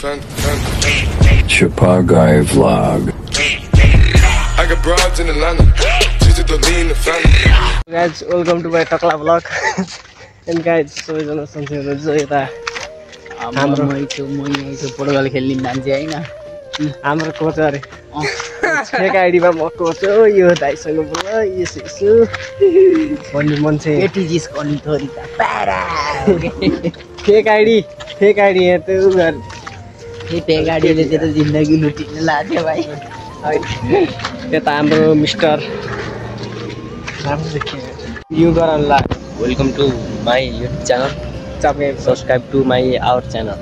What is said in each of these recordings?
Fun. Chicago vlog. I got broads in Atlanta. Just to lean the family. सबैजना सन्चै हुनुहुन्छ यता हाम्रो- छु म छु फुटबल खेल्ने मान्छे होइन हाम्रो कोच अरे। फेक आइडीमा म कोच हो यो दाइसँग बोल यसो यसो भन्ने मान्छे एटिजिस गर्ने थोरी त पारा फेक आइडी फेक आइडी यहाँ। त्यो गाडीले चाहिँ त जिन्दगी लुटिन लाग्यो भाइ यता हाम्रो मिस्टर यो गराउनु ला welcome to my YouTube channel तपाईँ subscribe to my our channel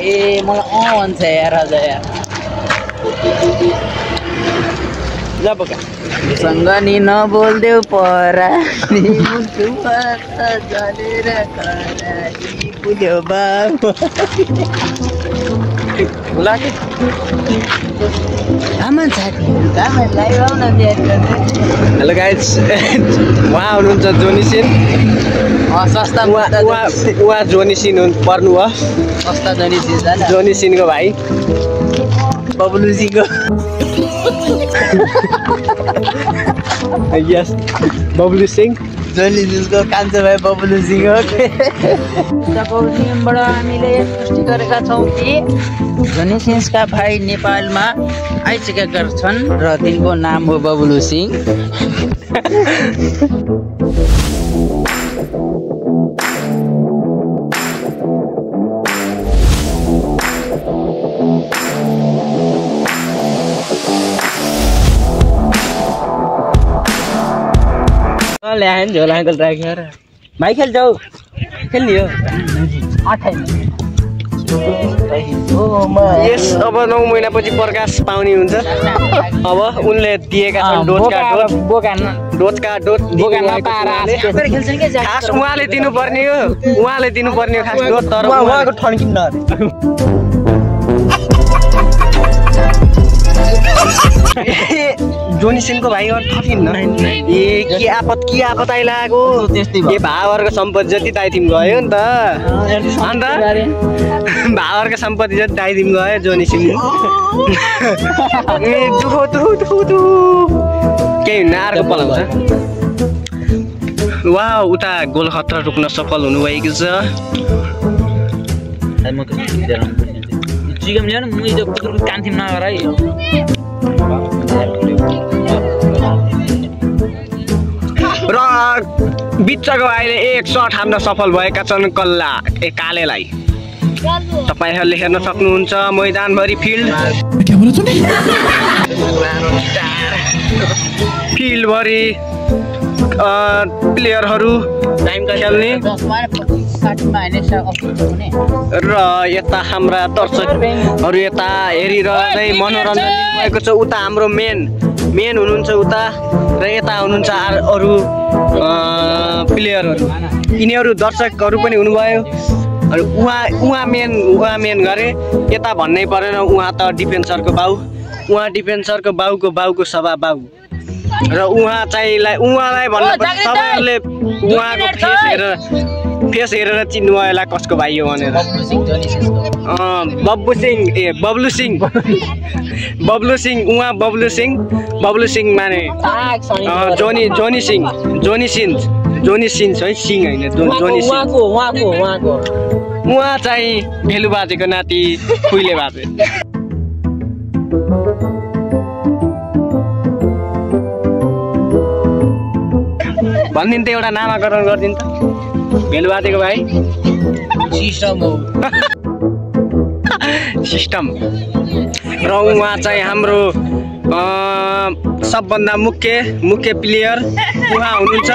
ए मलाई अँ भन्छ यार अझ यार ल बोका सँग नि नबोल्देऊ परा पुग्यो बाबु आमा हेलो गाइज उहाँ हुनुहुन्छ जोनी सिन सस्ता उहाँ उहाँ उहाँ जोनी सिन हुनु पर्नु भयो सस्ता जनी चिज होइन जोनी सिनको भाइ बबलुजीको यस बब्लु सिंह जनी चिजको कान्छो भाइ बबलुजीको नियमबाट हामीले पुष्टि गरेका छौँ कि जनी सिन्सका भाइ नेपालमा आइसकेका छन् र तिनको नाम हो बबलु सिंह ल्याए नि झोला अङ्कल राखेर भाइ खेल्छौ खेल्ने हो यस अब नौ महिनापछि प्रकाश पाउने हुन्छ। अब उनले दिएका छन् छ उहाँले। खेल्छन् क्या खास उहाँले दिनुपर्ने हो। उहाँले दिनुपर्ने हो खास डोज तर उहाँको ठन्किन्न जोनी सिंहको भाइ ठकिन्न ए के आपत के आपत भयो। ए भावरको सम्पत्ति जति दाइतिम गयो नि त। अन्त? भावरको सम्पत्ति जति दाइदिम गयो जोनी सिंह। ए दुखो दुखो दुखो दुखो। केही हुन्न अर्को पलाउँछ वा उता गोल खतरा रोक्न सफल हुनुभएको छ। चिकन ल्याउनु म हिजो कान्थ्यौँ नगर है। बिचको अहिले एक सट हान्न सफल भएका छन् कल्ला ए कालेलाई। तपाईँहरूले हेर्न सक्नुहुन्छ मैदानभरि फिल्ड। फिल्डभरि प्लेयरहरू खेल्ने। र यता हाम्रा दर्शकहरू यता हेरिरहँदै मनोरञ्जन लिनुभएको छ। उता हाम्रो मेन मेन हुनुहुन्छ उता र यता हुनुहुन्छ अरू प्लेयरहरू यिनीहरू दर्शकहरू पनि हुनुभयो। अनि उहाँ उहाँ मेन उहाँ मेन गरे। यता भन्नै परेन उहाँ त डिफेन्सरको बाउ। उहाँ डिफेन्सरको बाउको बाउको सभा बाउ। र उहाँ चाहिँ लाई- उहाँलाई भन्नुपर्छ सबैहरूले उहाँको फेस हेरेर फेस हेरेर चिन्नु होला कसको भाइ हो भनेर। बब्बु सिंह ए बब्लु सिंह। बब्लु सिंह उहाँ बब्लु सिंह बब्लु सिंह माने। जोनी जोनी सिंह जोनी सिंह जोनी सिंह है सिंह होइन जोनी सिंह। उहाँ चाहिँ भेलु बाजेको नाति खुइले बाजे। भनिदिनु त एउटा नामाकरण गरिदिनु त। बाजेको भाइ? सिस्टम हो। सिस्टम। र उहाँ चाहिँ हाम्रो सबभन्दा मुख्य मुख्य प्लेयर उहाँ हुनुहुन्छ।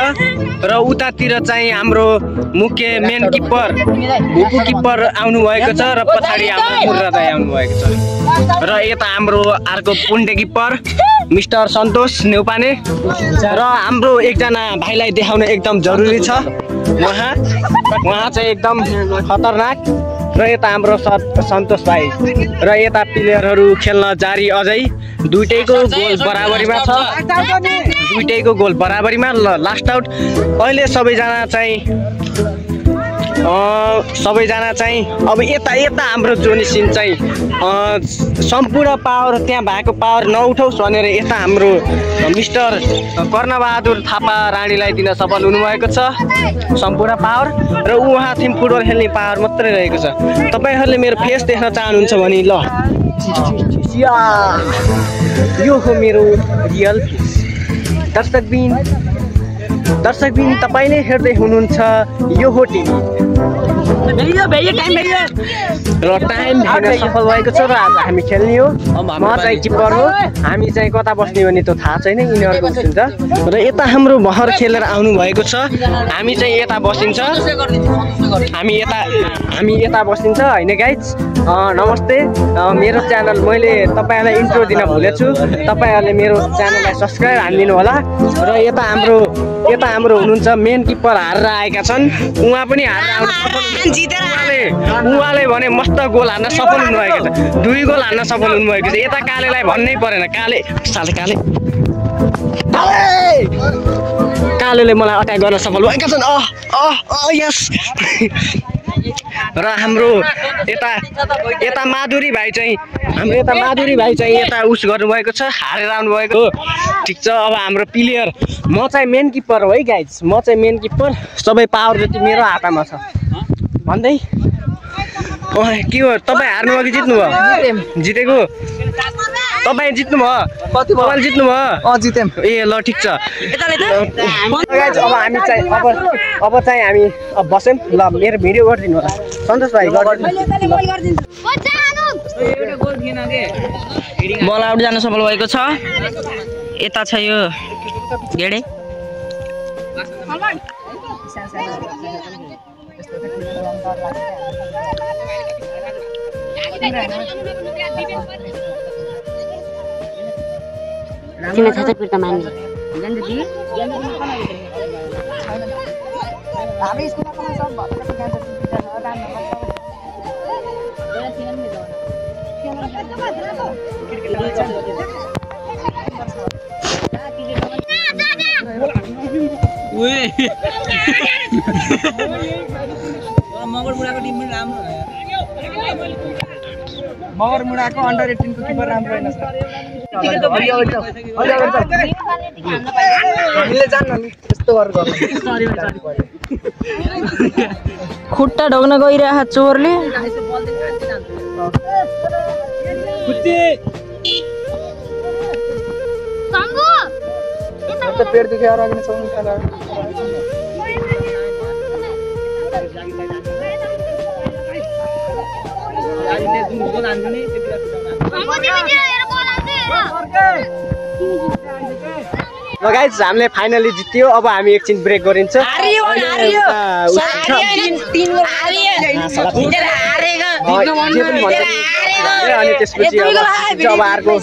र उतातिर चाहिँ हाम्रो मुख्य मेन किप्पर भुपु किप्पर आउनुभएको छ र पछाडि हाम्रो मुर्रा दाई आउनुभएको छ। र यता हाम्रो अर्को पुण्डे किप्पर मिस्टर सन्तोष नेउपाने। र हाम्रो एकजना भाइलाई देखाउन एकदम जरुरी छ। उहाँ उहाँ चाहिँ एकदम खतरनाक र यता हाम्रो सन्तोष भाइ र यता प्लेयरहरू खेल्न जारी अझै दुइटैको गोल बराबरीमा छ। दुइटैको गोल बराबरीमा। ल लास्ट आउट अहिले सबैजना चाहिँ सबैजना चाहिँ अब यता यता हाम्रो जोनी सिन चाहिँ सम्पूर्ण पावर त्यहाँ भएको पावर नउठाओस् भनेर यता हाम्रो मिस्टर कर्णबहादुर थापा रानीलाई दिन सफल हुनुभएको छ। सम्पूर्ण पावर र उहाँ थिम फुटबल खेल्ने पावर मात्रै रहेको छ। तपाईँहरूले मेरो फेस देख्न चाहनुहुन्छ भने ल। या, यो हो मेरो रियल फेस। दर्शकबिन दर्शकबिन तपाईँले हेर्दै हुनुहुन्छ यो हो टिभी। र टाइम सफल भएको छ र आज हामी खेल्ने हो। म चाहिँ किप्पर हो। हामी चाहिँ कता बस्ने भने त्यो थाहा छैन यिनीहरूको हुन्छ र यता हाम्रो भर खेलेर आउनु भएको छ। हामी चाहिँ यता बसिन्छ। हामी यता हामी यता बसिन्छ। होइन गाइज नमस्ते। मेरो च्यानल मैले तपाईँहरूलाई इन्ट्रो दिन भुलेछु। तपाईँहरूले मेरो च्यानललाई सब्सक्राइब हानिदिनु होला। र यता हाम्रो यता हाम्रो हुनुहुन्छ मेन किप्पर हारेर आएका छन्। उहाँ पनि हारेर आउनु उहाँले उहाँले भने मस्त गोल हान्न सफल हुनुभएको छ। दुई गोल हान्न सफल हुनुभएको छ। यता कालेलाई भन्नै परेन। काले साले काले। काले! कालेले मलाई अट्याक गर्न सफल भएका छन्। अह अह अह यस। र हाम्रो यता यता माधुरी भाइ चाहिँ हाम्रो यता माधुरी भाइ चाहिँ यता उस गर्नुभएको छ। हारेर आउनुभएको। हो ठिक छ। अब हाम्रो प्लेयर म चाहिँ मेन किप्पर हो है गाइज म चाहिँ मेन किप्पर सबै पावर जति मेरो हातमा छ। भन्दै। के हो? तपाईँ हार्नुभयो कि जित्नुभयो जितेको? तपाईँ जित्नुभयो तपाईँले जित्नुभयो अँ जित्यौँ ए ल ठिक छ। अब हामी चाहिँ अब अब चाहिँ हामी अब बस्यौँ। ल मेरो भिडियो गरिदिनु होला। सन्तोष भाइ गरिदिनु। बल आउट जान सफल भएको छ। यता छ यो गेडे। किन छ त फिर्ता मान्ने मगर बुढाको टिम पनि राम्रो मगर मुढाको अन्डर एटिनको किपर राम्रो होइन खुट्टा ढोग्न गइरहेको चोरले। पेट दुखेर अघि नै ल गाइज हामीले फाइनली जित्यो अब हामी एकछिन ब्रेक गरिन्छ अनि त्यसपछि अब अर्को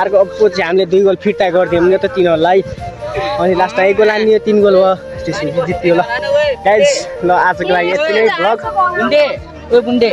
अर्को अब पछि हामीले दुई गोल फिर्ता गरिदियौँ नि त तिनीहरूलाई अनि लास्टमा एक गोल हानियो तिन गोल भयो त्यसपछि जित्यो ल गाइज ल आजको लागि यति नै भ्लग बुन्डे ओ बुन्डे